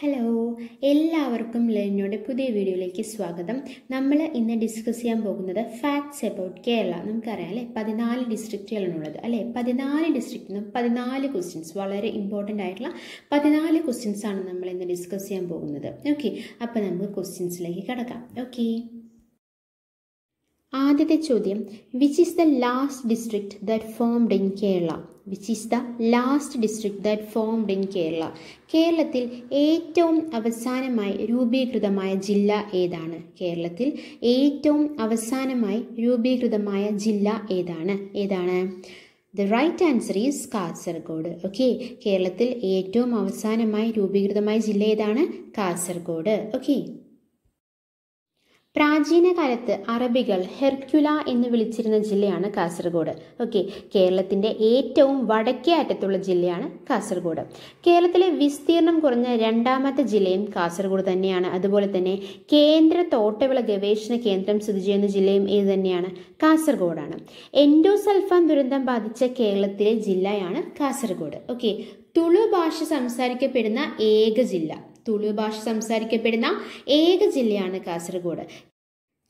Hello എല്ലാവർക്കും ലേണിയുടെ പുതിയ വീഡിയോയിലേക്ക് സ്വാഗതം. നമ്മൾ ഇന്ന് ഡിസ്കസ് ചെയ്യാൻ പോകുന്നത് ഫാക്ട്സ് അബൌട്ട് കേരള നമുക്കറിയാം അല്ലേ? പതിനാല് ഡിസ്ട്രിക്റ്റുകളാണുള്ളത് അല്ലേ? പതിനാല് ഡിസ്ട്രിക്റ്റിൽ നിന്നും പതിനാല് ക്വസ്റ്റ്യൻസ് വളരെ ഇമ്പോർട്ടന്റ് ആയിട്ടുള്ള പതിനാല് ക്വസ്റ്റ്യൻസ് ആണ് നമ്മൾ ഇന്ന് ഡിസ്കസ് ചെയ്യാൻ പോകുന്നത്. ഓക്കെ അപ്പോൾ നമുക്ക് ക്വസ്റ്റ്യൻസിലേക്ക് കിടക്കാം. ഓക്കെ ആദ്യത്തെ ചോദ്യം which is the last district that formed in Kerala which is the last district that formed in Kerala കേരളത്തിൽ ഏറ്റവും അവസാനമായി രൂപീകൃതമായ ജില്ല ഏതാണ്? കേരളത്തിൽ ഏറ്റവും അവസാനമായി രൂപീകൃതമായ ജില്ല ഏതാണ്? ഏതാണ്? The right answer is Kasaragod. Okay കേരളത്തിൽ ഏറ്റവും അവസാനമായി രൂപീകൃതമായ ജില്ല ഏതാണ്? കാസർഗോഡ്. ഓക്കെ പ്രാചീന കാലത്ത് അറബികൾ ഹെർക്യുല എന്ന് വിളിച്ചിരുന്ന ജില്ലയാണ് കാസർഗോഡ്. ഓക്കെ കേരളത്തിന്റെ ഏറ്റവും വടക്കേ അറ്റത്തുള്ള ജില്ലയാണ് കാസർഗോഡ്. കേരളത്തിലെ വിസ്തീർണം കുറഞ്ഞ രണ്ടാമത്തെ ജില്ലയും കാസർഗോഡ് തന്നെയാണ്. അതുപോലെ തന്നെ കേന്ദ്ര തോട്ടവിള ഗവേഷണ കേന്ദ്രം സ്ഥിതി ചെയ്യുന്ന ജില്ലയും ഇത് തന്നെയാണ് കാസർഗോഡാണ്. എൻഡോസൾഫാൻ ദുരന്തം ബാധിച്ച കേരളത്തിലെ ജില്ലയാണ് കാസർഗോഡ്. ഓക്കെ തുളു ഭാഷ സംസാരിക്കപ്പെടുന്ന ഏക ജില്ല. തുളു ഭാഷ സംസാരിക്കപ്പെടുന്ന ഏക ജില്ലയാണ് കാസർഗോഡ്.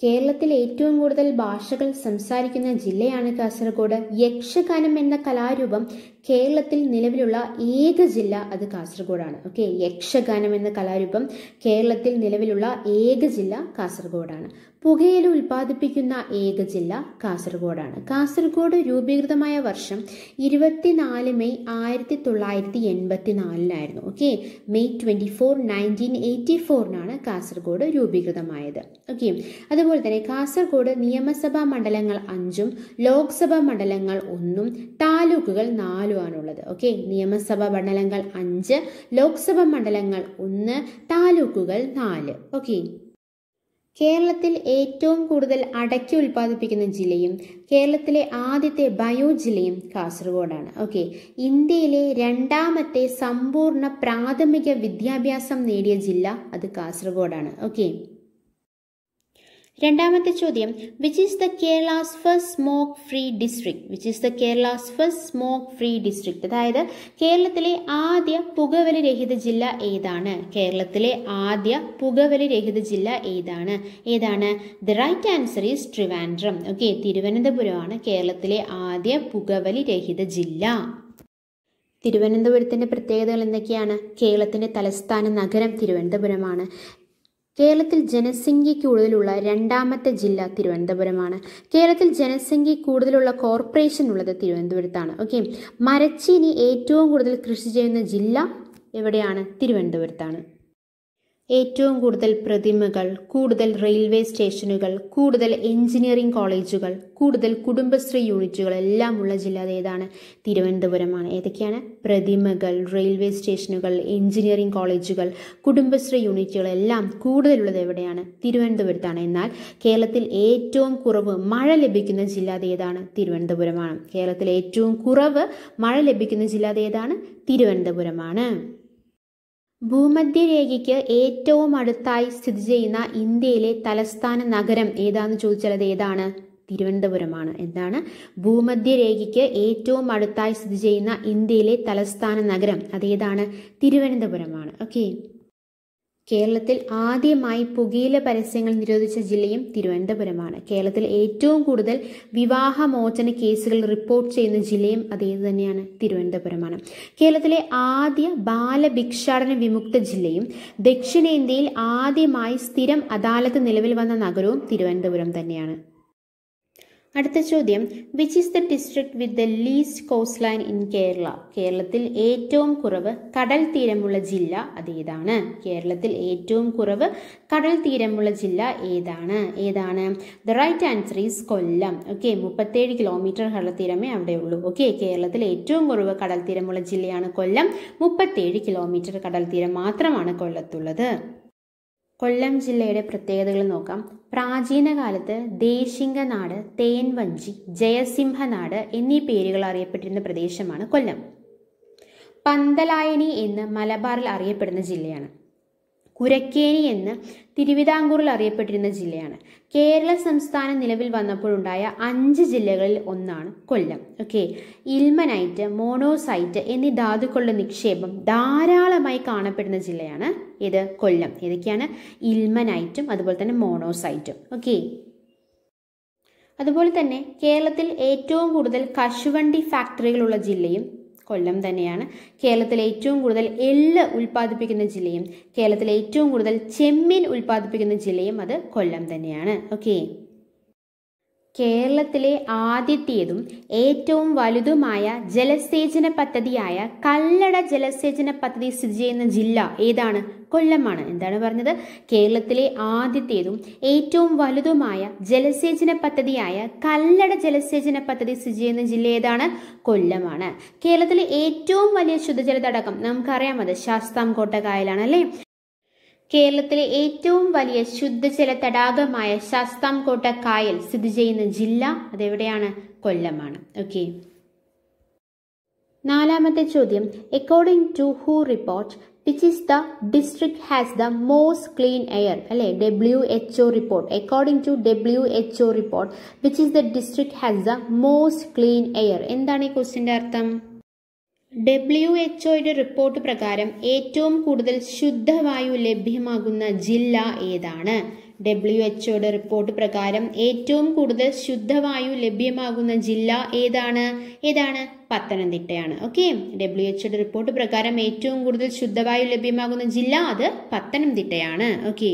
കേരളത്തിൽ ഏറ്റവും കൂടുതൽ ഭാഷകൾ സംസാരിക്കുന്ന ജില്ലയാണ് കാസർഗോഡ്. യക്ഷഗാനം എന്ന കലാരൂപം കേരളത്തിൽ നിലവിലുള്ള ഏക ജില്ല അത് കാസർഗോഡാണ്. ഓക്കെ യക്ഷഗാനം എന്ന കലാരൂപം കേരളത്തിൽ നിലവിലുള്ള ഏക ജില്ല കാസർഗോഡാണ്. പുകയില ഉൽപ്പാദിപ്പിക്കുന്ന ഏക ജില്ല കാസർഗോഡാണ്. കാസർഗോഡ് രൂപീകൃതമായ വർഷം ഇരുപത്തിനാല് മെയ് ആയിരത്തി തൊള്ളായിരത്തി എൺപത്തി നാലിനായിരുന്നു okay May twenty four nineteen eighty ഫോറിനാണ് Kasaragod രൂപീകൃതമായത്. ഓക്കെ അതുപോലെ തന്നെ കാസർഗോഡ് നിയമസഭാ മണ്ഡലങ്ങൾ അഞ്ചും ലോക്സഭാ മണ്ഡലങ്ങൾ ഒന്നും താലൂക്കുകൾ നാലും ആണുള്ളത്. ഓക്കെ നിയമസഭാ മണ്ഡലങ്ങൾ അഞ്ച് ലോക്സഭാ മണ്ഡലങ്ങൾ ഒന്ന് താലൂക്കുകൾ നാല്. ഓക്കെ കേരളത്തിൽ ഏറ്റവും കൂടുതൽ അടയ്ക്ക ഉൽപ്പാദിപ്പിക്കുന്ന ജില്ലയും കേരളത്തിലെ ആദ്യത്തെ ബയോ ജില്ലയും കാസർഗോഡാണ്. ഓക്കെ. ഇന്ത്യയിലെ രണ്ടാമത്തെ സമ്പൂർണ പ്രാഥമിക വിദ്യാഭ്യാസം നേടിയ ജില്ല അത് കാസർഗോഡാണ്. ഓക്കെ. രണ്ടാമത്തെ ചോദ്യം which is the Kerala's first smoke free district which is the Kerala's first smoke free district അതായത് കേരളത്തിലെ ആദ്യ പുകവലി രഹിത ജില്ല ഏതാണ്? കേരളത്തിലെ ആദ്യ പുകവലി രഹിത ജില്ല ഏതാണ്? ഏതാണ്? The right answer is Trivandrum okay തിരുവനന്തപുരമാണ് കേരളത്തിലെ ആദ്യ പുകവലി രഹിത ജില്ല. തിരുവനന്തപുരത്തിന്റെ പ്രത്യേകതകൾ എന്തൊക്കെയാണ്? കേരളത്തിന്റെ തലസ്ഥാന നഗരം തിരുവനന്തപുരമാണ്. കേരളത്തിൽ ജനസംഖ്യ കൂടുതലുള്ള രണ്ടാമത്തെ ജില്ല തിരുവനന്തപുരമാണ്. കേരളത്തിൽ ജനസംഖ്യ കൂടുതലുള്ള കോർപ്പറേഷൻ ഉള്ളത് തിരുവനന്തപുരത്താണ്. ഓക്കെ മരച്ചീനി ഏറ്റവും കൂടുതൽ കൃഷി ചെയ്യുന്ന ജില്ല എവിടെയാണ്? തിരുവനന്തപുരത്താണ്. ഏറ്റവും കൂടുതൽ പ്രതിമകൾ കൂടുതൽ റെയിൽവേ സ്റ്റേഷനുകൾ കൂടുതൽ എഞ്ചിനീയറിംഗ് കോളേജുകൾ കൂടുതൽ കുടുംബശ്രീ യൂണിറ്റുകൾ എല്ലാം ഉള്ള ജില്ല ഏതാണ്? തിരുവനന്തപുരമാണ്. ഏതൊക്കെയാണ്? പ്രതിമകൾ റെയിൽവേ സ്റ്റേഷനുകൾ എഞ്ചിനീയറിംഗ് കോളേജുകൾ കുടുംബശ്രീ യൂണിറ്റുകൾ എല്ലാം കൂടുതലുള്ളത് എവിടെയാണ്? തിരുവനന്തപുരത്താണ്. എന്നാൽ കേരളത്തിൽ ഏറ്റവും കുറവ് മഴ ലഭിക്കുന്ന ജില്ല ഏതാണ്? തിരുവനന്തപുരമാണ്. കേരളത്തിൽ ഏറ്റവും കുറവ് മഴ ലഭിക്കുന്ന ജില്ല ഏതാണ്? തിരുവനന്തപുരമാണ്. ഭൂമധ്യരേഖയ്ക്ക് ഏറ്റവും അടുത്തായി സ്ഥിതി ചെയ്യുന്ന ഇന്ത്യയിലെ തലസ്ഥാന നഗരം ഏതാന്ന് ചോദിച്ചാൽ അത് ഏതാണ്? തിരുവനന്തപുരമാണ്. എന്താണ്? ഭൂമധ്യരേഖയ്ക്ക് ഏറ്റവും അടുത്തായി സ്ഥിതി ചെയ്യുന്ന ഇന്ത്യയിലെ തലസ്ഥാന നഗരം അതേതാണ്? തിരുവനന്തപുരമാണ്. ഓക്കെ കേരളത്തിൽ ആദ്യമായി പുകയില പരസ്യങ്ങൾ നിരോധിച്ച ജില്ലയും തിരുവനന്തപുരമാണ്. കേരളത്തിൽ ഏറ്റവും കൂടുതൽ വിവാഹമോചന കേസുകൾ റിപ്പോർട്ട് ചെയ്യുന്ന ജില്ലയും അതേത് തന്നെയാണ്? തിരുവനന്തപുരമാണ്. കേരളത്തിലെ ആദ്യ ബാലഭിക്ഷാടന വിമുക്ത ജില്ലയും ദക്ഷിണേന്ത്യയിൽ ആദ്യമായി സ്ഥിരം അദാലത്ത് നിലവിൽ വന്ന നഗരവും തിരുവനന്തപുരം തന്നെയാണ്. അടുത്ത ചോദ്യം. Which is the district with the least coastline in Kerala കേരളത്തിൽ ഏറ്റവും കുറവ് കടൽ തീരമുള്ള ജില്ല അതേതാണ് കേരളത്തിൽ ഏറ്റവും കുറവ് കടൽ തീരമുള്ള ജില്ല ഏതാണ്? ഏതാണ്? The right answer is Kollam. Okay മുപ്പത്തേഴ് കിലോമീറ്റർ കടൽ തീരമേ അവിടെ ഉള്ളൂ. ഓക്കെ കേരളത്തിൽ ഏറ്റവും കുറവ് കടൽ തീരമുള്ള ജില്ലയാണ് കൊല്ലം. മുപ്പത്തേഴ് കിലോമീറ്റർ കടൽ തീരം മാത്രമാണ് കൊല്ലത്തുള്ളത്. കൊല്ലം ജില്ലയുടെ പ്രത്യേകതകൾ നോക്കാം. പ്രാചീന കാലത്ത് ദേശിംഗനാട് തേൻവഞ്ചി ജയസിംഹനാട് എന്നീ പേരുകൾ അറിയപ്പെട്ടിരുന്ന പ്രദേശമാണ് കൊല്ലം. പന്തലായണി എന്ന് മലബാറിൽ അറിയപ്പെടുന്ന ജില്ലയാണ്. കുരക്കേനി എന്ന് തിരുവിതാംകൂറിൽ അറിയപ്പെട്ടിരുന്ന ജില്ലയാണ്. കേരള സംസ്ഥാനം നിലവിൽ വന്നപ്പോഴുണ്ടായ അഞ്ച് ജില്ലകളിൽ ഒന്നാണ് കൊല്ലം. ഓക്കെ ഇൽമനൈറ്റ് മോണോസൈറ്റ് എന്നീ ധാതുക്കളുടെ നിക്ഷേപം ധാരാളമായി കാണപ്പെടുന്ന ജില്ലയാണ് ഇത് കൊല്ലം. ഏതൊക്കെയാണ്? ഇൽമനൈറ്റും അതുപോലെ തന്നെ മോണോസൈറ്റും. ഓക്കെ അതുപോലെ തന്നെ കേരളത്തിൽ ഏറ്റവും കൂടുതൽ കശുവണ്ടി ഫാക്ടറികളുള്ള ജില്ലയും കൊല്ലം തന്നെയാണ്. കേരളത്തിലെ ഏറ്റവും കൂടുതൽ എള്ള് ഉൽപ്പാദിപ്പിക്കുന്ന ജില്ലയും കേരളത്തിലെ ഏറ്റവും കൂടുതൽ ചെമ്മീൻ ഉൽപ്പാദിപ്പിക്കുന്ന ജില്ലയും അത് കൊല്ലം തന്നെയാണ്. ഓക്കെ കേരളത്തിലെ ആദ്യത്തേതും ഏറ്റവും വലുതുമായ ജലസേചന പദ്ധതിയായ കല്ലട ജലസേചന പദ്ധതി സ്ഥിതി ചെയ്യുന്ന ജില്ല ഏതാണ്? കൊല്ലമാണ്. എന്താണ് പറഞ്ഞത്? കേരളത്തിലെ ആദ്യത്തേതും ഏറ്റവും വലുതുമായ ജലസേചന പദ്ധതിയായ കല്ലട ജലസേചന പദ്ധതി സ്ഥിതി ചെയ്യുന്ന ജില്ല ഏതാണ്? കൊല്ലമാണ്. കേരളത്തിലെ ഏറ്റവും വലിയ ശുദ്ധജല തടാകം നമുക്കറിയാം. അത് ശാസ്താംകോട്ട കായലാണ് അല്ലേ? കേരളത്തിലെ ഏറ്റവും വലിയ ശുദ്ധജല തടാകമായ ശാസ്താംകോട്ട കായൽ സ്ഥിതി ചെയ്യുന്ന ജില്ല അതെവിടെയാണ്? കൊല്ലമാണ്. ഓക്കെ നാലാമത്തെ ചോദ്യം. According to who report which is the district has the most clean air അല്ലെ? W H O report according to W H O report which is the district has the most clean air എന്താണ് ഈ ക്വസ്റ്റിന്റെ അർത്ഥം? W H ഒയുടെ report പ്രകാരം ഏറ്റവും കൂടുതൽ ശുദ്ധവായു ലഭ്യമാകുന്ന ജില്ല ഏതാണ്? ഡബ്ല്യു എച്ച് ഒയുടെ റിപ്പോർട്ട് പ്രകാരം ഏറ്റവും കൂടുതൽ ശുദ്ധവായു ലഭ്യമാകുന്ന ജില്ല ഏതാണ്? ഏതാണ്? പത്തനംതിട്ടയാണ്. ഓക്കെ ഡബ്ല്യു എച്ച് റിപ്പോർട്ട് പ്രകാരം ഏറ്റവും കൂടുതൽ ശുദ്ധവായു ലഭ്യമാകുന്ന ജില്ല അത് പത്തനംതിട്ടയാണ്. ഓക്കെ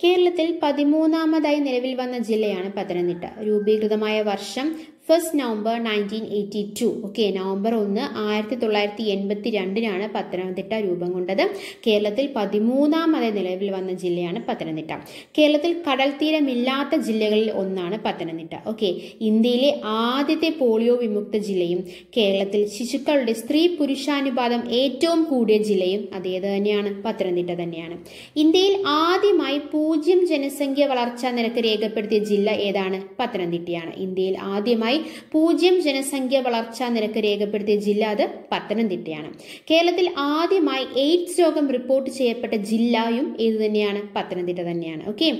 കേരളത്തിൽ പതിമൂന്നാമതായി നിലവിൽ വന്ന ജില്ലയാണ് പത്തനംതിട്ട. രൂപീകൃതമായ വർഷം first November nineteen eighty two okay November ഒന്ന് ആയിരത്തി തൊള്ളായിരത്തി എൺപത്തി രണ്ടിനാണ് പത്തനംതിട്ട രൂപം കൊണ്ടത്. കേരളത്തിൽ പതിമൂന്നാമത് നിലവിൽ വന്ന ജില്ലയാണ് പത്തനംതിട്ട. കേരളത്തിൽ കടൽ തീരമില്ലാത്ത ജില്ലകളിൽ ഒന്നാണ് പത്തനംതിട്ട. ഓക്കെ ഇന്ത്യയിലെ ആദ്യത്തെ പോളിയോ വിമുക്ത ജില്ലയും കേരളത്തിൽ ശിശുക്കളുടെ സ്ത്രീ പുരുഷാനുപാതം ഏറ്റവും കൂടിയ ജില്ലയും അതേത് തന്നെയാണ്? പത്തനംതിട്ട തന്നെയാണ്. ഇന്ത്യയിൽ ആദ്യമായി പൂജ്യം ജനസംഖ്യ വളർച്ചാ നിരക്ക് രേഖപ്പെടുത്തിയ ജില്ല ഏതാണ്? പത്തനംതിട്ടയാണ്. ഇന്ത്യയിൽ ആദ്യമായി പൂജ്യം ജനസംഖ്യ വളർച്ചാ നിരക്ക് രേഖപ്പെടുത്തിയ ജില്ല അത് പത്തനംതിട്ടയാണ്. കേരളത്തിൽ ആദ്യമായി എയ്ഡ്സ് രോഗം റിപ്പോർട്ട് ചെയ്യപ്പെട്ട ജില്ലയും ഏത് തന്നെയാണ് പത്തനംതിട്ട തന്നെയാണ്. ഓക്കെ?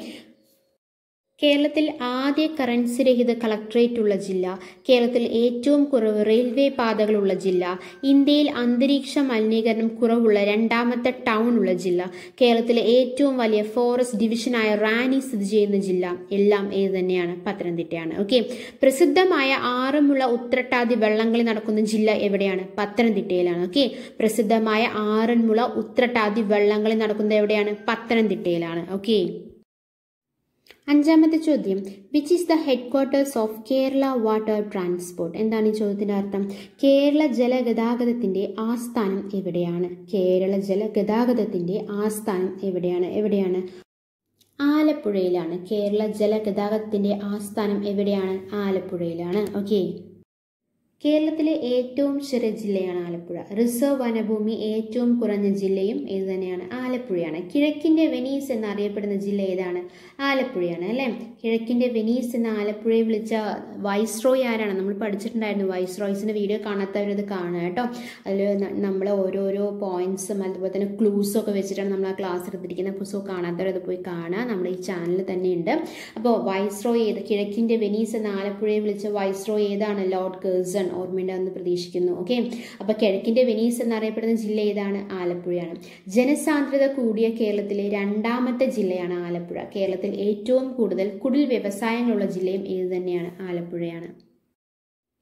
കേരളത്തിൽ ആദ്യ കറൻസി രഹിത കളക്ടറേറ്റ് ഉള്ള ജില്ല കേരളത്തിൽ ഏറ്റവും കുറവ് റെയിൽവേ പാതകളുള്ള ജില്ല ഇന്ത്യയിൽ അന്തരീക്ഷ മലിനീകരണം കുറവുള്ള രണ്ടാമത്തെ ടൗൺ ഉള്ള ജില്ല കേരളത്തിലെ ഏറ്റവും വലിയ ഫോറസ്റ്റ് ഡിവിഷനായ റാനി സ്ഥിതി ചെയ്യുന്ന ജില്ല എല്ലാം ഏത് തന്നെയാണ്? പത്തനംതിട്ടയാണ്. ഓക്കെ പ്രസിദ്ധമായ ആറന്മുള ഉത്രട്ടാതി വള്ളംകളി നടക്കുന്ന ജില്ല എവിടെയാണ്? പത്തനംതിട്ടയിലാണ്. ഓക്കെ പ്രസിദ്ധമായ ആറന്മുള ഉത്രട്ടാതി വള്ളംകളി നടക്കുന്നത് എവിടെയാണ്? പത്തനംതിട്ടയിലാണ്. ഓക്കെ അഞ്ചാമത്തെ ചോദ്യം. Which is the headquarters of Kerala water transport എന്താണ് ഈ ചോദ്യത്തിന്റെ അർത്ഥം? കേരള ജലഗതാഗതത്തിന്റെ ആസ്ഥാനം എവിടെയാണ്? കേരള ജലഗതാഗതത്തിന്റെ ആസ്ഥാനം എവിടെയാണ്? എവിടെയാണ്? ആലപ്പുഴയിലാണ്. കേരള ജലഗതാഗതത്തിന്റെ ആസ്ഥാനം എവിടെയാണ്? ആലപ്പുഴയിലാണ്. ഓക്കെ കേരളത്തിലെ ഏറ്റവും ചെറിയ ജില്ലയാണ് ആലപ്പുഴ. റിസർവ് വനഭൂമി ഏറ്റവും കുറഞ്ഞ ജില്ലയും ഇത് തന്നെയാണ്. ആലപ്പുഴയാണ്. കിഴക്കിന്റെ വെനീസ് എന്നറിയപ്പെടുന്ന ജില്ല ഏതാണ്? ആലപ്പുഴയാണ് അല്ലേ? കിഴക്കിന്റെ വെനീസ് എന്ന ആലപ്പുഴയെ വിളിച്ച വൈസ്രോയ് ആരാണ്? നമ്മൾ പഠിച്ചിട്ടുണ്ടായിരുന്നു വൈസ്രോയ്സിന്റെ വീഡിയോ കാണാത്തവരത് കാണുക കേട്ടോ. അതിൽ നമ്മൾ ഓരോരോ പോയിന്റ്സും അതുപോലെ തന്നെ ക്ലൂസും ഒക്കെ വെച്ചിട്ടാണ് നമ്മൾ ആ ക്ലാസ് എടുത്തിരിക്കുന്നത്. പുസ്തകം കാണാത്തവരത് പോയി കാണുക. നമ്മുടെ ഈ ചാനലിൽ തന്നെയുണ്ട്. അപ്പോൾ വൈസ്രോയ് ഏത്? കിഴക്കിന്റെ വെനീസ് എന്ന ആലപ്പുഴയെ വിളിച്ച വൈസ്രോയ് ഏതാണ്? Lord Kherson. ഓർമ്മയുണ്ടെന്ന് പ്രതീക്ഷിക്കുന്നു. ഓക്കെ അപ്പോൾ കിഴക്കിന്റെ വെനീസ് എന്നറിയപ്പെടുന്ന ജില്ല ഏതാണ്? ആലപ്പുഴയാണ്. ജനസാന്ദ്രത കൂടിയ കേരളത്തിലെ രണ്ടാമത്തെ ജില്ലയാണ് ആലപ്പുഴ. കേരളത്തിൽ ഏറ്റവും കൂടുതൽ കുടിൽ വ്യവസായങ്ങളുള്ള ജില്ലയും ഇത് തന്നെയാണ്? ആലപ്പുഴയാണ്.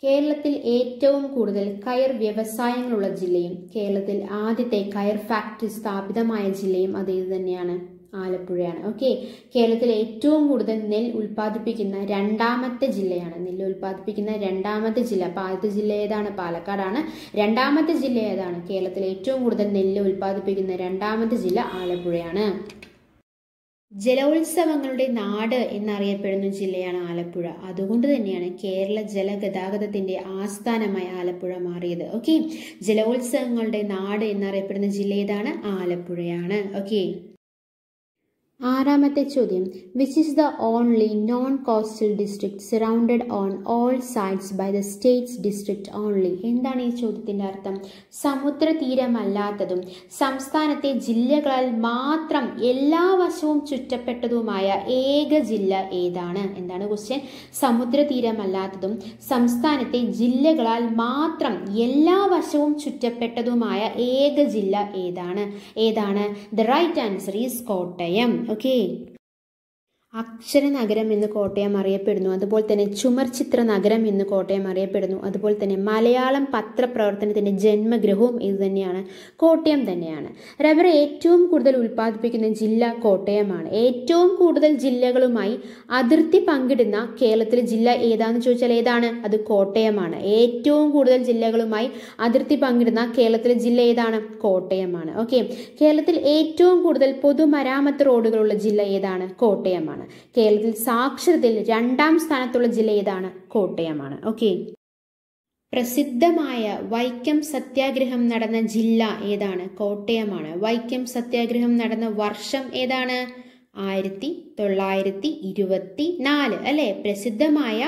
കേരളത്തിൽ ഏറ്റവും കൂടുതൽ കയർ വ്യവസായങ്ങളുള്ള ജില്ലയും കേരളത്തിൽ ആദ്യത്തെ കയർ ഫാക്ടറി സ്ഥാപിതമായ ജില്ലയും അത് തന്നെയാണ്? ആലപ്പുഴയാണ്. ഓക്കെ കേരളത്തിൽ ഏറ്റവും കൂടുതൽ നെൽ ഉൽപ്പാദിപ്പിക്കുന്ന രണ്ടാമത്തെ ജില്ലയാണ്. നെല്ല് ഉൽപ്പാദിപ്പിക്കുന്ന രണ്ടാമത്തെ ജില്ല. അപ്പോൾ ആദ്യത്തെ ജില്ല ഏതാണ്? പാലക്കാടാണ്. രണ്ടാമത്തെ ജില്ല ഏതാണ്? കേരളത്തിൽ ഏറ്റവും കൂടുതൽ നെല്ല് ഉൽപ്പാദിപ്പിക്കുന്ന രണ്ടാമത്തെ ജില്ല ആലപ്പുഴയാണ്. ജലോത്സവങ്ങളുടെ നാട് എന്നറിയപ്പെടുന്ന ജില്ലയാണ് ആലപ്പുഴ. അതുകൊണ്ട് തന്നെയാണ് കേരള ജലഗതാഗതത്തിന്റെ ആസ്ഥാനമായി ആലപ്പുഴ മാറിയത്. ഓക്കെ ജലോത്സവങ്ങളുടെ നാട് എന്നറിയപ്പെടുന്ന ജില്ല ഏതാണ്? ആലപ്പുഴയാണ്. ഓക്കെ ആറാമത്തെ ചോദ്യം. Which is the only non coastal district surrounded on all sides by the states district only എന്താണ് ഈ ചോദ്യത്തിന്റെ അർത്ഥം? സമുദ്രതീരമല്ലാത്തതും സംസ്ഥാനത്തെ ജില്ലകളാൽ മാത്രം എല്ലാ വശവും ചുറ്റപ്പെട്ടതുമായ ഏക ജില്ല ഏതാണ്? എന്താണ് ക്വസ്റ്റ്യൻ സമുദ്രതീരമല്ലാത്തതും സംസ്ഥാനത്തെ ജില്ലകളാൽ മാത്രം എല്ലാ വശവും ചുറ്റപ്പെട്ടതുമായ ഏക ജില്ല ഏതാണ്? ഏതാണ്? The right answer is Kottayam. Okay അക്ഷരനഗരം എന്ന് കോട്ടയം അറിയപ്പെടുന്നു. അതുപോലെ തന്നെ ചുമർ ചിത്ര നഗരം എന്ന് കോട്ടയം അറിയപ്പെടുന്നു. അതുപോലെ തന്നെ മലയാളം പത്രപ്രവർത്തനത്തിന്റെ ജന്മഗൃഹവും ഇത് തന്നെയാണ്. കോട്ടയം തന്നെയാണ്. റബ്ബർ ഏറ്റവും കൂടുതൽ ഉൽപ്പാദിപ്പിക്കുന്ന ജില്ല കോട്ടയമാണ്. ഏറ്റവും കൂടുതൽ ജില്ലകളുമായി അതിർത്തി പങ്കിടുന്ന കേരളത്തിലെ ജില്ല ഏതാണെന്ന് ചോദിച്ചാൽ ഏതാണ്? അത് കോട്ടയമാണ്. ഏറ്റവും കൂടുതൽ ജില്ലകളുമായി അതിർത്തി പങ്കിടുന്ന കേരളത്തിലെ ജില്ല ഏതാണ്? കോട്ടയമാണ്. ഓക്കെ. കേരളത്തിൽ ഏറ്റവും കൂടുതൽ പൊതുമരാമത്ത് റോഡുകളുള്ള ജില്ല ഏതാണ്? കോട്ടയമാണ് കേരളത്തിൽ സാക്ഷരതയിൽ രണ്ടാം സ്ഥാനത്തുള്ള ജില്ല ഏതാണ്? കോട്ടയമാണ്. ഓക്കെ പ്രസിദ്ധമായ വൈക്കം സത്യാഗ്രഹം നടന്ന ജില്ല ഏതാണ്? കോട്ടയമാണ്. വൈക്കം സത്യാഗ്രഹം നടന്ന വർഷം ഏതാണ്? ആയിരത്തി തൊള്ളായിരത്തി ഇരുപത്തി നാല് അല്ലെ? പ്രസിദ്ധമായ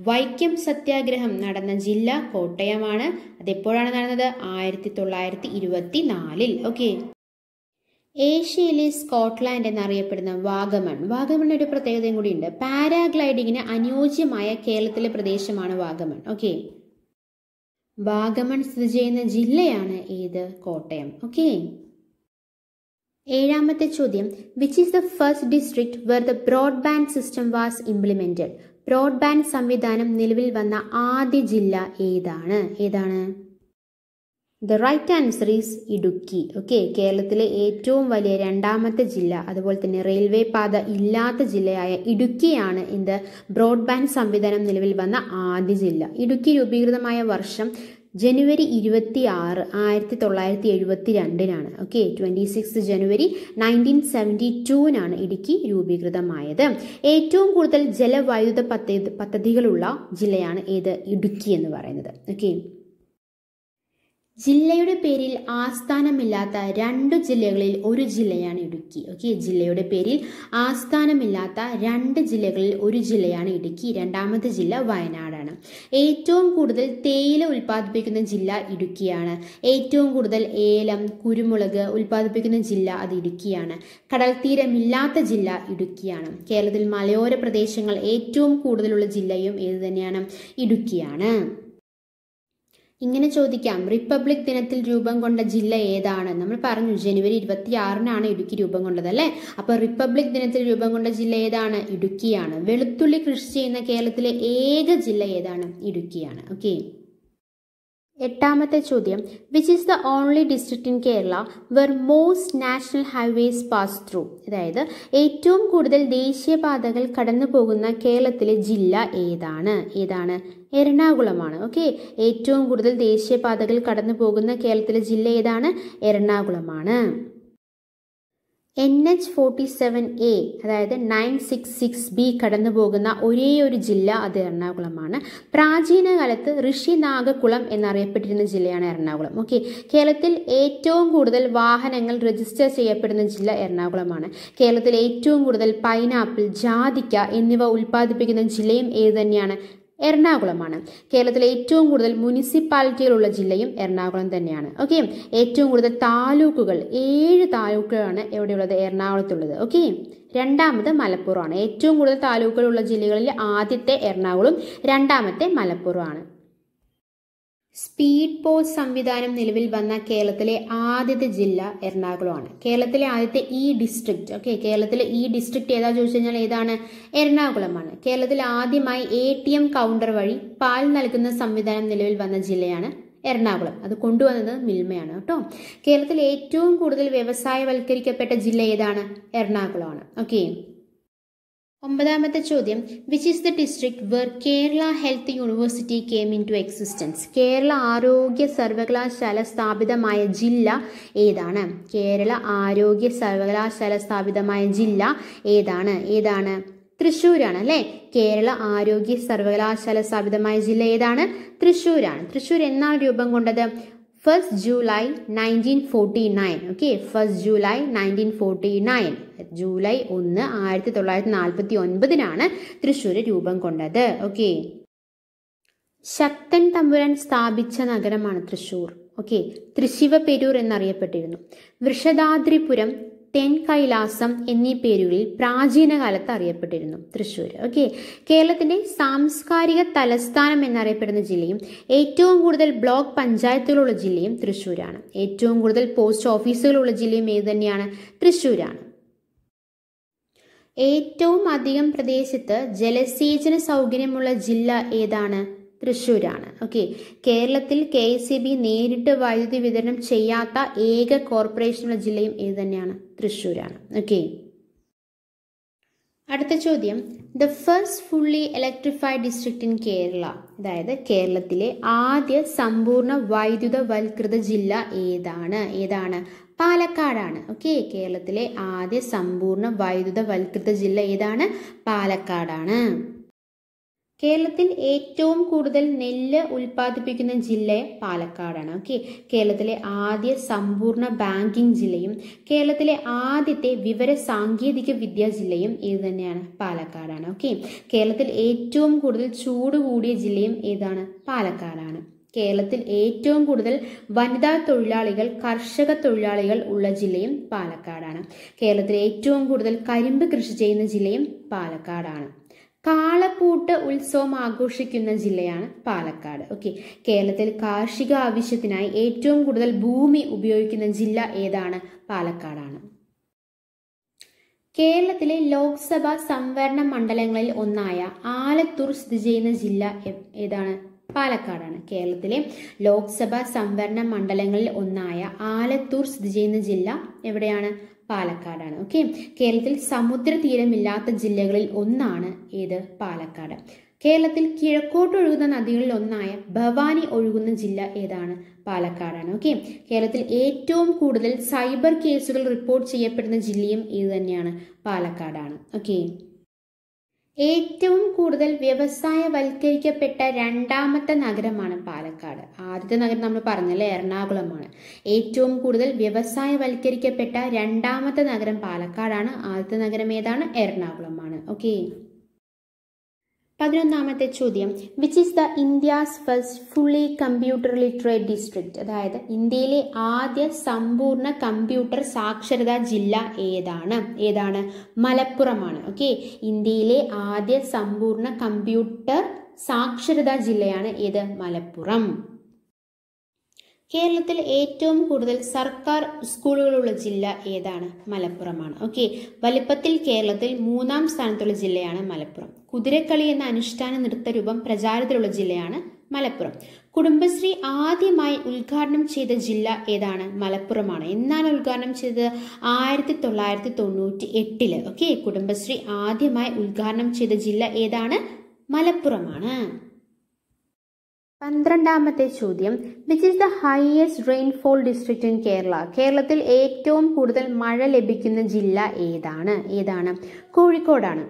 വൈക്കം സത്യാഗ്രഹം നടന്ന ജില്ല കോട്ടയമാണ്. അതെപ്പോഴാണ് നടന്നത്? ആയിരത്തി തൊള്ളായിരത്തി ഇരുപത്തി നാലിൽ ഓക്കെ ഏഷ്യയിലെ സ്കോട്ട്ലാൻഡ് എന്നറിയപ്പെടുന്ന വാഗമൺ. വാഗമൺ ഒരു പ്രത്യേകതയും കൂടിയുണ്ട്. പാരാഗ്ലൈഡിങ്ങിന് അനുയോജ്യമായ കേരളത്തിലെ പ്രദേശമാണ് വാഗമൺ. ഓക്കെ? വാഗമൺ സ്ഥിതി ചെയ്യുന്ന ജില്ലയാണ് ഏത്? കോട്ടയം. ഓക്കെ? ഏഴാമത്തെ ചോദ്യം. Which is the first district where the broadband system was implemented broadband സംവിധാനം നിലവിൽ വന്ന ആദ്യ ജില്ല ഏതാണ്? ഏതാണ്? The right answer is Idukki. Okay കേരളത്തിലെ ഏറ്റവും വലിയ രണ്ടാമത്തെ ജില്ല അതുപോലെ തന്നെ റെയിൽവേ പാത ഇല്ലാത്ത ജില്ലയായ ഇടുക്കിയാണ് എന്ത് ബ്രോഡ്ബാൻഡ് സംവിധാനം നിലവിൽ വന്ന ആദ്യ ജില്ല. ഇടുക്കി രൂപീകൃതമായ വർഷം ജനുവരി ഇരുപത്തി ആറ് ആയിരത്തി തൊള്ളായിരത്തി എഴുപത്തി രണ്ടിനാണ് okay twenty six January nineteen seventy ടൂവിനാണ് Idukki രൂപീകൃതമായത്. ഏറ്റവും കൂടുതൽ ജലവൈദ്യുത പദ്ധതി പദ്ധതികളുള്ള ജില്ലയാണ് ഏത്? ഇടുക്കി എന്ന് പറയുന്നത്. ഓക്കെ ജില്ലയുടെ പേരിൽ ആസ്ഥാനമില്ലാത്ത രണ്ട് ജില്ലകളിൽ ഒരു ജില്ലയാണ് ഇടുക്കി. ഓക്കെ ജില്ലയുടെ പേരിൽ ആസ്ഥാനമില്ലാത്ത രണ്ട് ജില്ലകളിൽ ഒരു ജില്ലയാണ് ഇടുക്കി. രണ്ടാമത്തെ ജില്ല വയനാടാണ്. ഏറ്റവും കൂടുതൽ തേയില ഉൽപ്പാദിപ്പിക്കുന്ന ജില്ല ഇടുക്കിയാണ്. ഏറ്റവും കൂടുതൽ ഏലം കുരുമുളക് ഉൽപ്പാദിപ്പിക്കുന്ന ജില്ല അത് ഇടുക്കിയാണ്. കടൽ തീരമില്ലാത്ത ജില്ല ഇടുക്കിയാണ്. കേരളത്തിൽ മലയോര പ്രദേശങ്ങൾ ഏറ്റവും കൂടുതലുള്ള ജില്ലയും ഏത് തന്നെയാണ്? ഇടുക്കിയാണ്. ഇങ്ങനെ ചോദിക്കാം. റിപ്പബ്ലിക് ദിനത്തിൽ രൂപം കൊണ്ട ജില്ല ഏതാണ്? നമ്മൾ പറഞ്ഞു ജനുവരി ഇരുപത്തി ആറിനാണ് ഇടുക്കി രൂപം കൊണ്ടത് അല്ലേ? അപ്പൊ റിപ്പബ്ലിക് ദിനത്തിൽ രൂപം കൊണ്ട ജില്ല ഏതാണ്? ഇടുക്കിയാണ്. വെളുത്തുള്ളി കൃഷി ചെയ്യുന്ന കേരളത്തിലെ ഏക ജില്ല ഏതാണ്? ഇടുക്കിയാണ്. ഓക്കെ. എട്ടാമത്തെ ചോദ്യം. Which is the only district in Kerala where most national highways pass through അതായത് ഏറ്റവും കൂടുതൽ ദേശീയപാതകൾ കടന്നു പോകുന്ന കേരളത്തിലെ ജില്ല ഏതാണ്? ഏതാണ്? എറണാകുളമാണ്. ഓക്കെ ഏറ്റവും കൂടുതൽ ദേശീയപാതകൾ കടന്നു പോകുന്ന കേരളത്തിലെ ജില്ല ഏതാണ്? എറണാകുളമാണ്. N H forty seven A അതായത് നയൻ സിക്സ് സിക്സ് ബി കടന്നു പോകുന്ന ഒരേ ഒരു ജില്ല അത് എറണാകുളമാണ്. പ്രാചീന കാലത്ത് ഋഷിനാഗക്കുളം എന്നറിയപ്പെട്ടിരുന്ന ജില്ലയാണ് എറണാകുളം. ഓക്കെ കേരളത്തിൽ ഏറ്റവും കൂടുതൽ വാഹനങ്ങൾ രജിസ്റ്റർ ചെയ്യപ്പെടുന്ന ജില്ല എറണാകുളമാണ്. കേരളത്തിൽ ഏറ്റവും കൂടുതൽ പൈനാപ്പിൾ ജാതിക്ക എന്നിവ ഉൽപ്പാദിപ്പിക്കുന്ന ജില്ലയും ഏത് തന്നെയാണ്? എറണാകുളമാണ്. കേരളത്തിലെ ഏറ്റവും കൂടുതൽ മുനിസിപ്പാലിറ്റികളുള്ള ജില്ലയും എറണാകുളം തന്നെയാണ്. ഓക്കെ? ഏറ്റവും കൂടുതൽ താലൂക്കുകൾ ഏഴ് താലൂക്കുകളാണ് എവിടെയുള്ളത്? എറണാകുളത്തുള്ളത്. ഓക്കെ? രണ്ടാമത് മലപ്പുറമാണ്. ഏറ്റവും കൂടുതൽ താലൂക്കുകളുള്ള ജില്ലകളിൽ ആദ്യത്തെ എറണാകുളം രണ്ടാമത്തെ മലപ്പുറമാണ്. സ്പീഡ് പോസ്റ്റ് സംവിധാനം നിലവിൽ വന്ന കേരളത്തിലെ ആദ്യത്തെ ജില്ല എറണാകുളമാണ്. കേരളത്തിലെ ആദ്യത്തെ ഇ ഡിസ്ട്രിക്റ്റ് ഓക്കെ കേരളത്തിലെ ഇ ഡിസ്ട്രിക്റ്റ് ഏതാ ചോദിച്ചു കഴിഞ്ഞാൽ ഏതാണ്? എറണാകുളമാണ്. കേരളത്തിൽ ആദ്യമായി എ ടി എം കൗണ്ടർ വഴി പാൽ നൽകുന്ന സംവിധാനം നിലവിൽ വന്ന ജില്ലയാണ് എറണാകുളം. അത് കൊണ്ടുവന്നത് മിൽമയാണ് കേട്ടോ. കേരളത്തിൽ ഏറ്റവും കൂടുതൽ വ്യവസായവൽക്കരിക്കപ്പെട്ട ജില്ല ഏതാണ്? എറണാകുളമാണ്. ഓക്കെ ഒമ്പതാമത്തെ ചോദ്യം. Which is the district where Kerala health university came in to existence Kerala ആരോഗ്യ സർവകലാശാല സ്ഥാപിതമായ ജില്ല ഏതാണ്? കേരള ആരോഗ്യ സർവകലാശാല സ്ഥാപിതമായ ജില്ല ഏതാണ്? ഏതാണ്? തൃശ്ശൂരാണ് അല്ലേ? കേരള ആരോഗ്യ സർവകലാശാല സ്ഥാപിതമായ ജില്ല ഏതാണ്? തൃശ്ശൂരാണ്. തൃശ്ശൂർ എന്നാണ് രൂപം കൊണ്ടത്? First July nineteen forty nine okay first July nineteen forty nine July ഒന്ന് ആയിരത്തി തൊള്ളായിരത്തി നാൽപ്പത്തി ഒൻപതിനാണ് തൃശ്ശൂർ രൂപം കൊണ്ടത്. ഓക്കെ ശക്തൻ തമ്പുരാൻ സ്ഥാപിച്ച നഗരമാണ് തൃശ്ശൂർ. ഓക്കെ തൃശിവപെരൂർ എന്നറിയപ്പെട്ടിരുന്നു. വൃഷദാദ്രിപുരം തെൻ കൈലാസം എന്നീ പേരുകളിൽ പ്രാചീന കാലത്ത് അറിയപ്പെട്ടിരുന്നു. തൃശ്ശൂർ ഓക്കെ കേരളത്തിന്റെ സാംസ്കാരിക തലസ്ഥാനം എന്നറിയപ്പെടുന്ന ജില്ലയും ഏറ്റവും കൂടുതൽ ബ്ലോക്ക് പഞ്ചായത്തുകളുള്ള ജില്ലയും തൃശ്ശൂരാണ്. ഏറ്റവും കൂടുതൽ പോസ്റ്റ് ഓഫീസുകളുള്ള ജില്ലയും ഏത് തന്നെയാണ്? തൃശ്ശൂരാണ്. ഏറ്റവും അധികം പ്രദേശത്ത് ജലസേചന സൗകര്യമുള്ള ജില്ല ഏതാണ്? തൃശ്ശൂരാണ്. ഓക്കെ കേരളത്തിൽ കെ എസ് ഇ ബി നേരിട്ട് വൈദ്യുതി വിതരണം ചെയ്യാത്ത ഏക കോർപ്പറേഷനുള്ള ജില്ലയും ഏത് തന്നെയാണ്? തൃശ്ശൂരാണ്. ഓക്കെ അടുത്ത ചോദ്യം. The first fully electrified district in Kerala അതായത് കേരളത്തിലെ ആദ്യ സമ്പൂർണ വൈദ്യുതവൽകൃത ജില്ല ഏതാണ്? ഏതാണ്? പാലക്കാടാണ്. ഓക്കെ കേരളത്തിലെ ആദ്യ സമ്പൂർണ വൈദ്യുതവൽകൃത ജില്ല ഏതാണ്? പാലക്കാടാണ്. കേരളത്തിൽ ഏറ്റവും കൂടുതൽ നെല്ല് ഉൽപ്പാദിപ്പിക്കുന്ന ജില്ല പാലക്കാടാണ്. ഓക്കെ. കേരളത്തിലെ ആദ്യ സമ്പൂർണ ബാങ്കിങ് ജില്ലയും കേരളത്തിലെ ആദ്യത്തെ വിവര സാങ്കേതിക വിദ്യാ ജില്ലയും ഇത് തന്നെയാണ് പാലക്കാടാണ്. ഓക്കെ. കേരളത്തിൽ ഏറ്റവും കൂടുതൽ ചൂട് കൂടിയ ജില്ലയും ഏതാണ്? പാലക്കാടാണ്. കേരളത്തിൽ ഏറ്റവും കൂടുതൽ വനിതാ തൊഴിലാളികൾ കർഷക തൊഴിലാളികൾ ഉള്ള ജില്ലയും പാലക്കാടാണ്. കേരളത്തിൽ ഏറ്റവും കൂടുതൽ കരിമ്പ് കൃഷി ചെയ്യുന്ന ജില്ലയും പാലക്കാടാണ്. കാളപ്പൂട്ട് ഉത്സവം ആഘോഷിക്കുന്ന ജില്ലയാണ് പാലക്കാട്. ഓക്കെ കേരളത്തിൽ കാർഷിക ആവശ്യത്തിനായി ഏറ്റവും കൂടുതൽ ഭൂമി ഉപയോഗിക്കുന്ന ജില്ല ഏതാണ്? പാലക്കാടാണ്. കേരളത്തിലെ ലോക്സഭാ സംവരണ മണ്ഡലങ്ങളിൽ ഒന്നായ ആലത്തൂർ സ്ഥിതി ചെയ്യുന്ന ജില്ല ഏതാണ്? പാലക്കാടാണ്. കേരളത്തിലെ ലോക്സഭാ സംവരണ മണ്ഡലങ്ങളിൽ ഒന്നായ ആലത്തൂർ സ്ഥിതി ചെയ്യുന്ന ജില്ല എവിടെയാണ്? പാലക്കാടാണ്. ഓക്കെ? കേരളത്തിൽ സമുദ്രതീരമില്ലാത്ത ജില്ലകളിൽ ഒന്നാണ് ഏത്? പാലക്കാട്. കേരളത്തിൽ കിഴക്കോട്ട് ഒഴുകുന്ന നദികളിൽ ഒന്നായ ഭവാനി ഒഴുകുന്ന ജില്ല ഏതാണ്? പാലക്കാടാണ്. ഓക്കെ? കേരളത്തിൽ ഏറ്റവും കൂടുതൽ സൈബർ കേസുകൾ റിപ്പോർട്ട് ചെയ്യപ്പെടുന്ന ജില്ലയും ഇത് തന്നെയാണ്. പാലക്കാടാണ്. ഓക്കെ? ഏറ്റവും കൂടുതൽ വ്യവസായവൽക്കരിക്കപ്പെട്ട രണ്ടാമത്തെ നഗരമാണ് പാലക്കാട്. ആദ്യത്തെ നഗരം നമ്മൾ പറഞ്ഞല്ലേ എറണാകുളമാണ്. ഏറ്റവും കൂടുതൽ വ്യവസായവൽക്കരിക്കപ്പെട്ട രണ്ടാമത്തെ നഗരം പാലക്കാടാണ്. ആദ്യത്തെ നഗരം ഏതാണ്? എറണാകുളമാണ്. ഓക്കെ പതിനൊന്നാമത്തെ ചോദ്യം. Which is the India's first fully computer literate district അതായത് ഇന്ത്യയിലെ ആദ്യ സമ്പൂർണ കമ്പ്യൂട്ടർ സാക്ഷരതാ ജില്ല ഏതാണ്? ഏതാണ്? മലപ്പുറമാണ്. ഓക്കെ ഇന്ത്യയിലെ ആദ്യ സമ്പൂർണ കമ്പ്യൂട്ടർ സാക്ഷരതാ ജില്ലയാണ് ഏത്? മലപ്പുറം. കേരളത്തിൽ ഏറ്റവും കൂടുതൽ സർക്കാർ സ്കൂളുകളുള്ള ജില്ല ഏതാണ്? മലപ്പുറമാണ്. ഓക്കെ. വലിപ്പത്തിൽ കേരളത്തിൽ മൂന്നാം സ്ഥാനത്തുള്ള ജില്ലയാണ് മലപ്പുറം. കുതിരക്കളി എന്ന അനുഷ്ഠാന നൃത്തരൂപം പ്രചാരത്തിലുള്ള ജില്ലയാണ് മലപ്പുറം. കുടുംബശ്രീ ആദ്യമായി ഉദ്ഘാടനം ചെയ്ത ജില്ല ഏതാണ്? മലപ്പുറമാണ്. എന്നാണ് ഉദ്ഘാടനം ചെയ്തത്? ആയിരത്തി തൊള്ളായിരത്തി തൊണ്ണൂറ്റി എട്ടിൽ ഓക്കെ. കുടുംബശ്രീ ആദ്യമായി ഉദ്ഘാടനം ചെയ്ത ജില്ല ഏതാണ്? മലപ്പുറമാണ്. പന്ത്രണ്ടാമത്തെ ചോദ്യം. Which is the highest rainfall district in Kerala കേരളത്തിൽ ഏറ്റവും കൂടുതൽ മഴ ലഭിക്കുന്ന ജില്ല ഏതാണ്? ഏതാണ്? കോഴിക്കോടാണ്.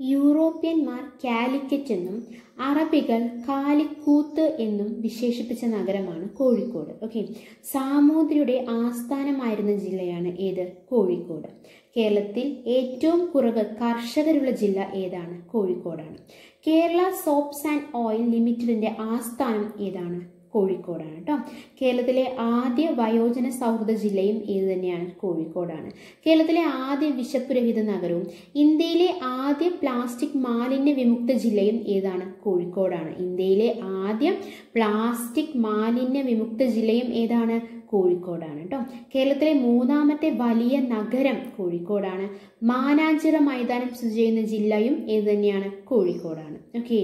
യൂറോപ്യന്മാർ കാലിക്കറ്റ് എന്നും അറബികൾ കാലിക്കൂത്ത് എന്നും വിശേഷിപ്പിച്ച നഗരമാണ് കോഴിക്കോട്. ഓക്കെ സാമൂതിരിയുടെ ആസ്ഥാനമായിരുന്ന ജില്ലയാണ് ഏത്? കോഴിക്കോട്. കേരളത്തിൽ ഏറ്റവും കുറവ് കർഷകരുള്ള ജില്ല ഏതാണ്? കോഴിക്കോടാണ്. കേരള സോപ്സ് ആൻഡ് ഓയിൽ ലിമിറ്റഡിന്റെ ആസ്ഥാനം ഏതാണ്? കോഴിക്കോടാണ് കേട്ടോ കേരളത്തിലെ ആദ്യ വയോജന സൗഹൃദ ജില്ലയും ഇത് തന്നെയാണ്? കോഴിക്കോടാണ്. കേരളത്തിലെ ആദ്യ വിശപ്പുരഹിത നഗരവും ഇന്ത്യയിലെ ആദ്യ പ്ലാസ്റ്റിക് മാലിന്യ വിമുക്ത ജില്ലയും ഏതാണ്? കോഴിക്കോടാണ്. ഇന്ത്യയിലെ ആദ്യ പ്ലാസ്റ്റിക് മാലിന്യ വിമുക്ത ജില്ലയും ഏതാണ്? കോഴിക്കോടാണ് കേട്ടോ കേരളത്തിലെ മൂന്നാമത്തെ വലിയ നഗരം കോഴിക്കോടാണ്. മാനാഞ്ചിറ മൈതാനം സ്ഥിതി ചെയ്യുന്ന ജില്ലയും ഏത് തന്നെയാണ്? കോഴിക്കോടാണ്. ഓക്കെ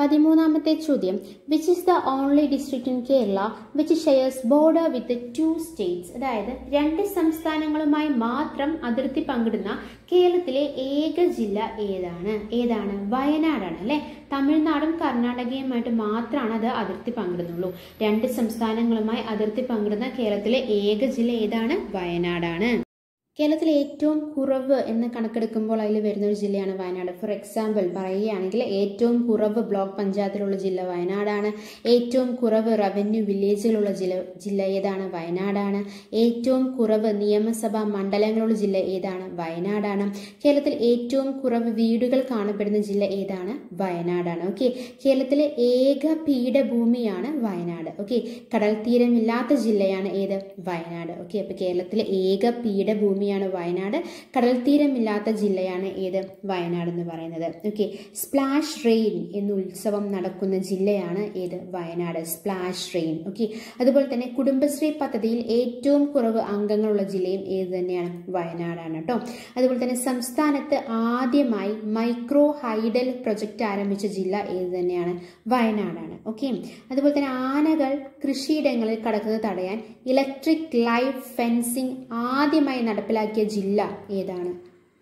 പതിമൂന്നാമത്തെ ചോദ്യം. Which is the only district in Kerala which shares border with two states അതായത് രണ്ട് സംസ്ഥാനങ്ങളുമായി മാത്രം അതിർത്തി പങ്കിടുന്ന കേരളത്തിലെ ഏക ജില്ല ഏതാണ്? ഏതാണ്? വയനാടാണ് അല്ലെ? തമിഴ്നാടും കർണാടകയുമായിട്ട് മാത്രമാണ് അത് അതിർത്തി പങ്കിടുന്നുള്ളൂ. രണ്ട് സംസ്ഥാനങ്ങളുമായി അതിർത്തി പങ്കിടുന്ന കേരളത്തിലെ ഏക ജില്ല ഏതാണ്? വയനാടാണ്. കേരളത്തിലെ ഏറ്റവും കുറവ് എന്ന് കണക്കെടുക്കുമ്പോൾ അതിൽ വരുന്ന ഒരു ജില്ലയാണ് വയനാട്. ഫോർ എക്സാമ്പിൾ പറയുകയാണെങ്കിൽ ഏറ്റവും കുറവ് ബ്ലോക്ക് പഞ്ചായത്തിലുള്ള ജില്ല വയനാടാണ്. ഏറ്റവും കുറവ് റവന്യൂ വില്ലേജുകളുള്ള ജില്ല ജില്ല ഏതാണ്? വയനാടാണ്. ഏറ്റവും കുറവ് നിയമസഭാ മണ്ഡലങ്ങളുള്ള ജില്ല ഏതാണ്? വയനാടാണ്. കേരളത്തിൽ ഏറ്റവും കുറവ് വീടുകൾ കാണപ്പെടുന്ന ജില്ല ഏതാണ്? വയനാടാണ്. ഓക്കെ കേരളത്തിലെ ഏക പീഠഭൂമിയാണ് വയനാട്. ഓക്കെ കടൽ തീരമില്ലാത്ത ജില്ലയാണ് ഏത്? വയനാട്. ഓക്കെ അപ്പോൾ കേരളത്തിലെ ഏക പീഠഭൂമിയാണ് വയനാട്. കടൽ തീരമില്ലാത്ത ജില്ലയാണ് ഏത്? വയനാട് എന്ന് പറയുന്നത്. ഓക്കെ സ്പ്ലാഷ് റെയിൻ എന്ന ഉത്സവം നടക്കുന്ന ജില്ലയാണ് ഏത്? വയനാട്. സ്പ്ലാഷ് റെയിൻ ഓക്കെ അതുപോലെ തന്നെ കുടുംബശ്രീ പദ്ധതിയിൽ ഏറ്റവും കുറവ് അംഗങ്ങളുള്ള ജില്ലയും ഏത് തന്നെയാണ്? വയനാടാണ് കേട്ടോ. അതുപോലെ തന്നെ സംസ്ഥാനത്ത് ആദ്യമായി മൈക്രോ ഹൈഡൽ പ്രൊജക്റ്റ് ആരംഭിച്ച ജില്ല ഏത് തന്നെയാണ്? വയനാടാണ്. ഓക്കെ അതുപോലെ തന്നെ ആനകൾ കൃഷിയിടങ്ങളിൽ കടക്കുന്നത് തടയാൻ ഇലക്ട്രിക് ലൈഫ് ഫെൻസിംഗ് ആദ്യമായി നടപ്പിലാക്കിയ ജില്ല ഏതാണ്?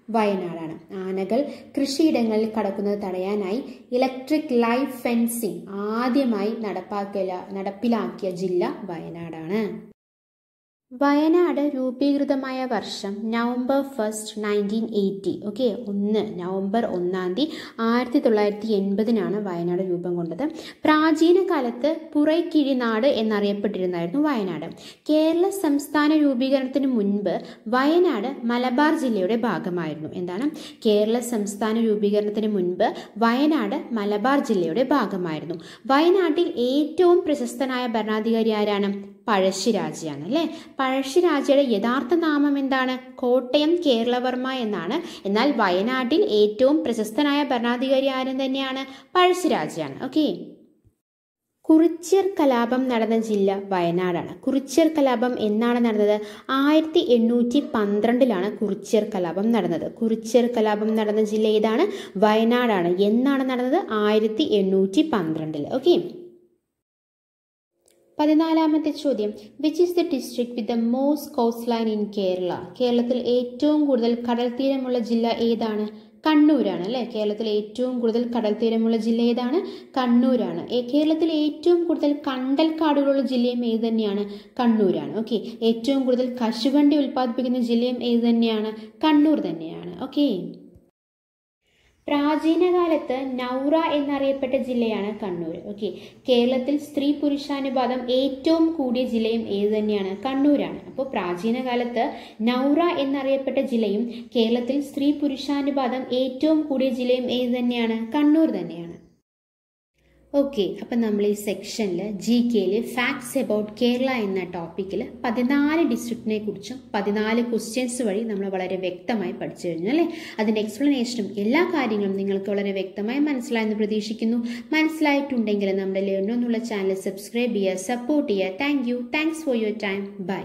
വയനാടാണ്. ആനകൾ കൃഷിയിടങ്ങളിൽ കടക്കുന്നത് തടയാനായി ഇലക്ട്രിക് ലൈഫ് ഫെൻസിംഗ് ആദ്യമായി നടപ്പാക്കല നടപ്പിലാക്കിയ ജില്ല വയനാടാണ്. വയനാട് രൂപീകൃതമായ വർഷം November first nineteen eighty okay ഒന്ന് നവംബർ ഒന്നാം തീയതി ആയിരത്തി തൊള്ളായിരത്തി എൺപതിനാണ് വയനാട് രൂപം കൊണ്ടത്. പ്രാചീന കാലത്ത് പുറക്കിഴിനാട് എന്നറിയപ്പെട്ടിരുന്നായിരുന്നു വയനാട്. കേരള സംസ്ഥാന രൂപീകരണത്തിന് മുൻപ് വയനാട് മലബാർ ജില്ലയുടെ ഭാഗമായിരുന്നു. എന്താണ്? കേരള സംസ്ഥാന രൂപീകരണത്തിന് മുൻപ് വയനാട് മലബാർ ജില്ലയുടെ ഭാഗമായിരുന്നു. വയനാട്ടിൽ ഏറ്റവും പ്രശസ്തനായ ഭരണാധികാരി ആരാണ്? പഴശ്ശിരാജയാണ് അല്ലേ? പഴശ്ശിരാജയുടെ യഥാർത്ഥ നാമം എന്താണ്? കോട്ടയം കേരളവർമ്മ എന്നാണ്. എന്നാൽ വയനാട്ടിൽ ഏറ്റവും പ്രശസ്തനായ ഭരണാധികാരി ആരും തന്നെയാണ്? പഴശ്ശിരാജയാണ് ഓക്കെ? കുറിച്യർ കലാപം നടന്ന ജില്ല വയനാടാണ്. കുറിച്യർ കലാപം എന്നാണ് നടന്നത്? ആയിരത്തി എണ്ണൂറ്റി പന്ത്രണ്ടിലാണ് കുറിച്യർ കലാപം നടന്നത്. കുറിച്യർ കലാപം നടന്ന ജില്ല ഏതാണ്? വയനാടാണ്. എന്നാണ് നടന്നത്? ആയിരത്തി എണ്ണൂറ്റി പന്ത്രണ്ടിൽ ഓക്കെ? പതിനാലാമത്തെ ചോദ്യം. Which is the district with the most coastline in Kerala കേരളത്തിൽ ഏറ്റവും കൂടുതൽ കടൽ തീരമുള്ള ജില്ല ഏതാണ്? കണ്ണൂരാണ് അല്ലേ? കേരളത്തിൽ ഏറ്റവും കൂടുതൽ കടൽ തീരമുള്ള ജില്ല ഏതാണ്? കണ്ണൂരാണ്. കേരളത്തിൽ ഏറ്റവും കൂടുതൽ കണ്ടൽക്കാടുകളുള്ള ജില്ലയും ഏത് തന്നെയാണ്? കണ്ണൂരാണ്. ഓക്കെ. ഏറ്റവും കൂടുതൽ കശുവണ്ടി ഉൽപ്പാദിപ്പിക്കുന്ന ജില്ലയും ഏത് തന്നെയാണ്? കണ്ണൂർ തന്നെയാണ്. ഓക്കെ. പ്രാചീന കാലത്ത് നൗറ എന്നറിയപ്പെട്ട ജില്ലയാണ് കണ്ണൂർ. ഓക്കെ കേരളത്തിൽ സ്ത്രീ പുരുഷാനുപാതം ഏറ്റവും കൂടിയ ജില്ലയും ഏത് തന്നെയാണ്? കണ്ണൂരാണ്. അപ്പോൾ പ്രാചീന കാലത്ത് നൗറ എന്നറിയപ്പെട്ട ജില്ലയും കേരളത്തിൽ സ്ത്രീ പുരുഷാനുപാതം ഏറ്റവും കൂടിയ ജില്ലയും ഏത് തന്നെയാണ്? കണ്ണൂർ തന്നെയാണ്. ഓക്കെ അപ്പം നമ്മൾ ഈ സെക്ഷനിൽ ജി കെയിൽ ഫാക്ട്സ് എബൌട്ട് കേരള എന്ന ടോപ്പിക്കിൽ പതിനാല് ഡിസ്ട്രിക്റ്റിനെ കുറിച്ചും പതിനാല് ക്വസ്റ്റ്യൻസ് വഴി നമ്മൾ വളരെ വ്യക്തമായി പഠിച്ചു കഴിഞ്ഞു അല്ലേ? അതിന്റെ എക്സ്പ്ലനേഷനും എല്ലാ കാര്യങ്ങളും നിങ്ങൾക്ക് വളരെ വ്യക്തമായി മനസ്സിലായെന്ന് പ്രതീക്ഷിക്കുന്നു. മനസ്സിലായിട്ടുണ്ടെങ്കിൽ നമ്മുടെ ലേണോ എന്നുള്ള ചാനൽ സബ്സ്ക്രൈബ് ചെയ്യുക സപ്പോർട്ട് ചെയ്യുക. Thank you thanks for your time bye